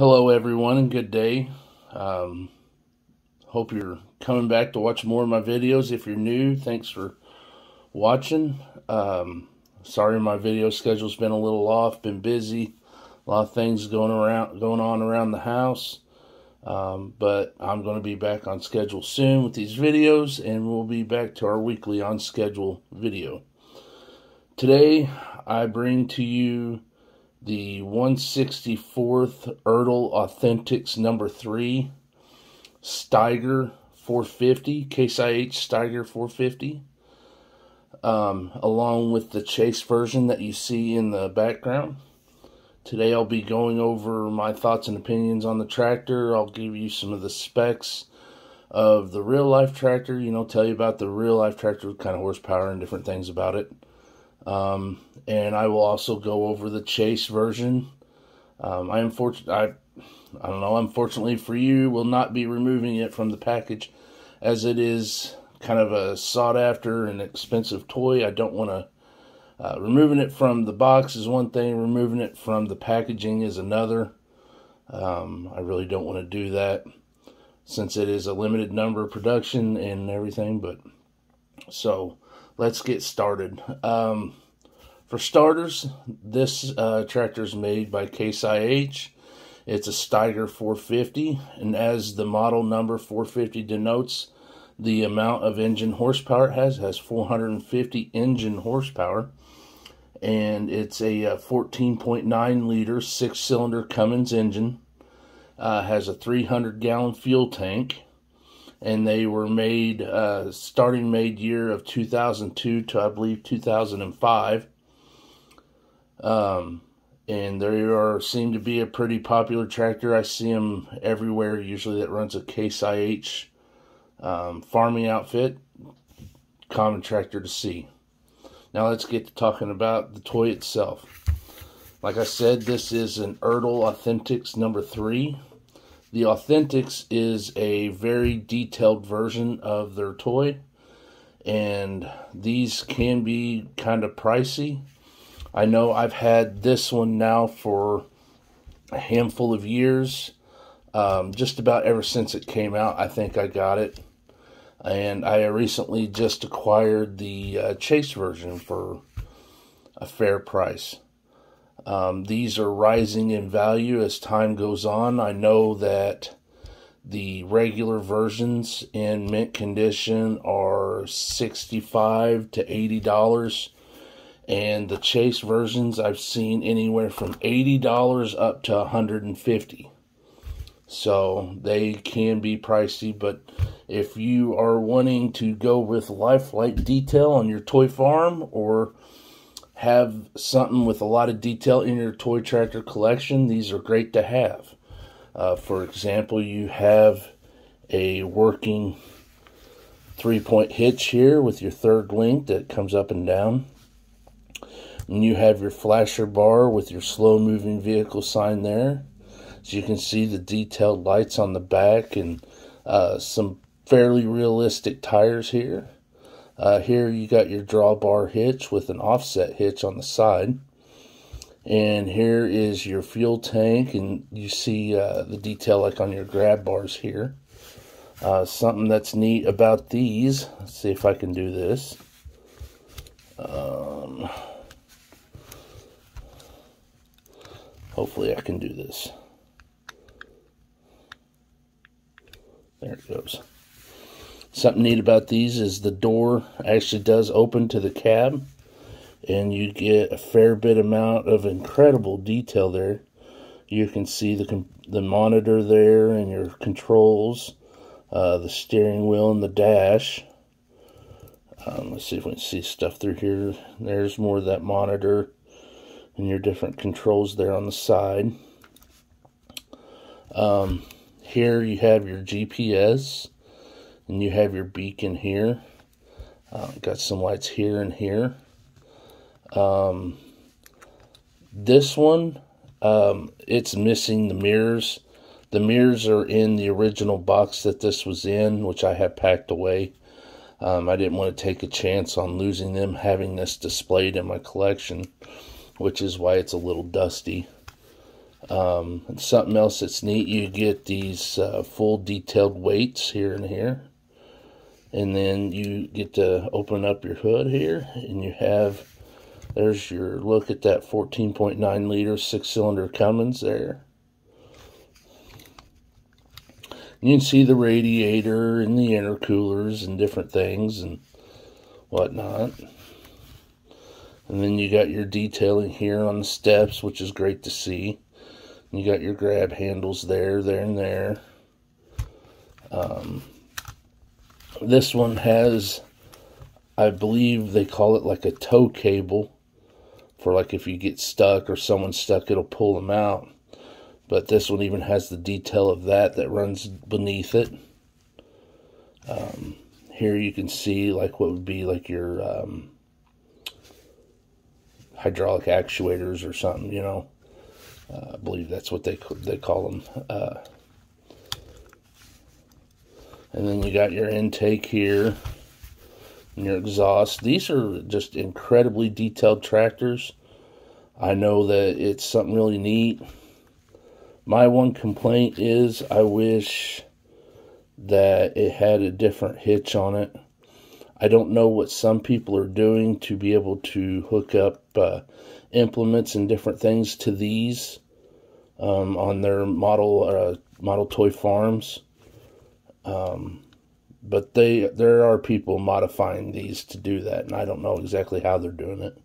Hello, everyone, and good day. Um, hope you're coming back to watch more of my videos. If you're new, thanks for watching. Um, sorry, my video schedule's been a little off. Been busy, a lot of things going around, going on around the house. Um, but I'm going to be back on schedule soon with these videos, and we'll be back to our weekly on schedule video. Today, I bring to you the 164th Ertl Authentics number 3 Steiger 450, Case IH Steiger 450, um, along with the Chase version that you see in the background. Today I'll be going over my thoughts and opinions on the tractor. I'll give you some of the specs of the real life tractor, you know, tell you about the real life tractor, kind of horsepower and different things about it. Um, and I will also go over the Chase version. Um, I unfortunately, I, I don't know. Unfortunately for you, will not be removing it from the package, as it is kind of a sought after and expensive toy. I don't want to. Uh, removing it from the box is one thing. Removing it from the packaging is another. Um, I really don't want to do that since it is a limited number of production and everything. But so let's get started. Um, for starters, this uh, tractor is made by Case IH. It's a Steiger 450, and as the model number 450 denotes, the amount of engine horsepower it has has 450 engine horsepower, and it's a, a uh, 14.9 liter six cylinder Cummins engine. Uh, has a 300 gallon fuel tank and they were made uh, starting made year of 2002 to I believe 2005. Um, and they are seem to be a pretty popular tractor. I see them everywhere. Usually, that runs a Case IH um, farming outfit. Common tractor to see. Now let's get to talking about the toy itself. Like I said, this is an Ertl Authentics number three. The Authentics is a very detailed version of their toy, and these can be kind of pricey. I know I've had this one now for a handful of years. Um, just about ever since it came out, I think I got it. And I recently just acquired the uh, Chase version for a fair price. Um, these are rising in value as time goes on. I know that the regular versions in mint condition are 65 to 80 dollars and the chase versions I've seen anywhere from 80 dollars up to 150 so they can be pricey but if you are wanting to go with lifelike detail on your toy farm or have something with a lot of detail in your toy tractor collection, these are great to have. Uh, for example, you have a working three point hitch here with your third link that comes up and down. And you have your flasher bar with your slow moving vehicle sign there. So you can see the detailed lights on the back and uh, some fairly realistic tires here. Uh, here you got your drawbar hitch with an offset hitch on the side. And here is your fuel tank, and you see uh, the detail like on your grab bars here. Uh, something that's neat about these, let's see if I can do this. Um, hopefully I can do this. There it goes. Something neat about these is the door actually does open to the cab and you get a fair bit amount of incredible detail there. You can see the the monitor there and your controls, uh, the steering wheel and the dash. Um, let's see if we can see stuff through here. There's more of that monitor and your different controls there on the side. Um, here you have your GPS and you have your beacon here. Uh, got some lights here and here. Um, this one, um, it's missing the mirrors. The mirrors are in the original box that this was in, which I have packed away. Um, I didn't want to take a chance on losing them, having this displayed in my collection, which is why it's a little dusty. Um, something else that's neat, you get these uh, full detailed weights here and here. And then you get to open up your hood here, and you have, there's your look at that 14.9 liter six cylinder Cummins there. You can see the radiator and the intercoolers and different things and whatnot. And then you got your detailing here on the steps, which is great to see. You got your grab handles there, there, and there. Um, this one has, I believe they call it like a tow cable for like if you get stuck or someone's stuck, it'll pull them out. But this one even has the detail of that that runs beneath it. Um, here you can see like what would be like your um, hydraulic actuators or something, you know. Uh, I believe that's what they they call them. Uh, and then you got your intake here and your exhaust. These are just incredibly detailed tractors. I know that it's something really neat. My one complaint is I wish that it had a different hitch on it. I don't know what some people are doing to be able to hook up uh, implements and different things to these um, on their model uh, model toy farms. Um, but they there are people modifying these to do that, and I don't know exactly how they're doing it.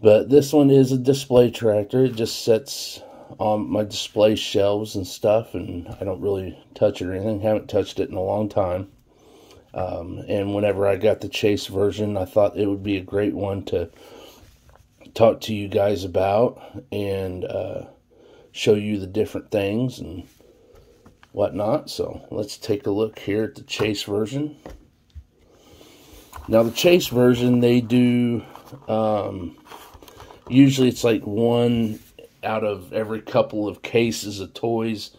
But this one is a display tractor. It just sits on my display shelves and stuff, and I don't really touch it or anything. Haven't touched it in a long time. Um, and whenever I got the Chase version, I thought it would be a great one to talk to you guys about and uh, show you the different things and whatnot. So let's take a look here at the Chase version. Now the Chase version, they do, um, usually it's like one out of every couple of cases of toys.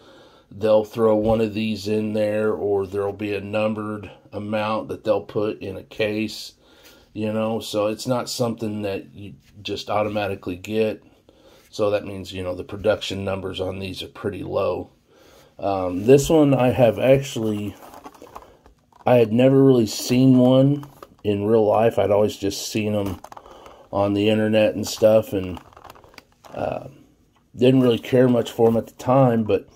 They'll throw one of these in there or there'll be a numbered amount that they'll put in a case you know so it's not something that you just automatically get so that means you know the production numbers on these are pretty low um, this one i have actually i had never really seen one in real life i'd always just seen them on the internet and stuff and uh, didn't really care much for them at the time but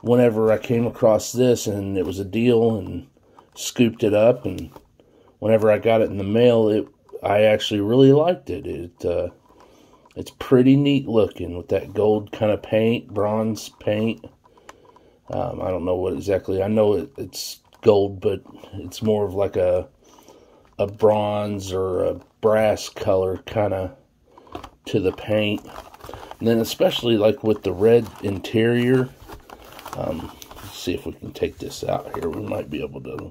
whenever i came across this and it was a deal and scooped it up and whenever I got it in the mail, it I actually really liked it. It uh, it's pretty neat looking with that gold kind of paint, bronze paint. Um, I don't know what exactly. I know it, it's gold, but it's more of like a a bronze or a brass color kind of to the paint. And then especially like with the red interior. Um, let's see if we can take this out here. We might be able to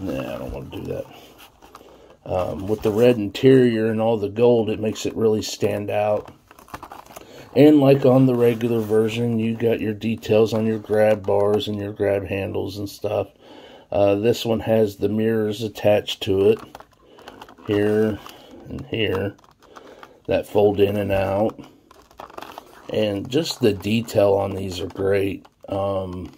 Nah, I don't want to do that. Um, with the red interior and all the gold, it makes it really stand out. And like on the regular version, you got your details on your grab bars and your grab handles and stuff. Uh, this one has the mirrors attached to it. Here and here. That fold in and out. And just the detail on these are great. Um,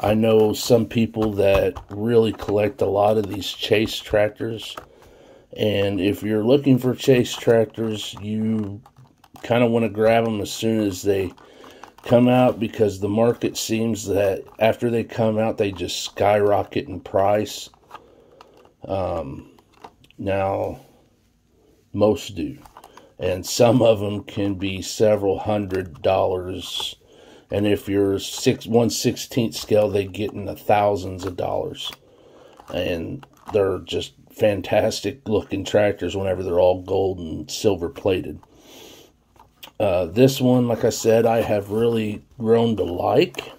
I know some people that really collect a lot of these chase tractors. And if you're looking for chase tractors, you kind of want to grab them as soon as they come out because the market seems that after they come out, they just skyrocket in price. Um, now, most do. And some of them can be several hundred dollars and if you're six one sixteenth scale, they get in the thousands of dollars, and they're just fantastic looking tractors whenever they're all gold and silver plated. Uh, this one, like I said, I have really grown to like.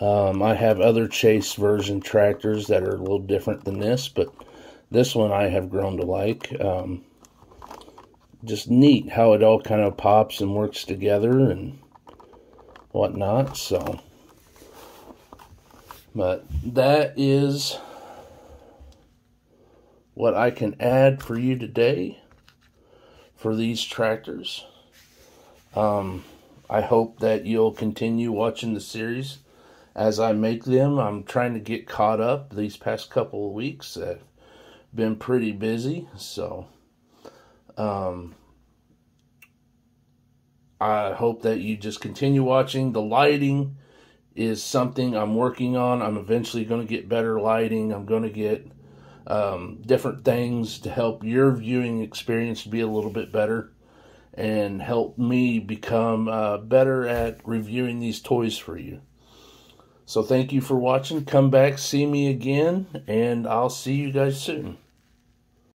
Um, I have other Chase version tractors that are a little different than this, but this one I have grown to like. Um, just neat how it all kind of pops and works together and whatnot. So, but that is what I can add for you today for these tractors. Um, I hope that you'll continue watching the series as I make them. I'm trying to get caught up these past couple of weeks. I've been pretty busy, so um, I hope that you just continue watching. The lighting is something I'm working on. I'm eventually going to get better lighting. I'm going to get um, different things to help your viewing experience be a little bit better and help me become uh, better at reviewing these toys for you. So thank you for watching. Come back, see me again, and I'll see you guys soon.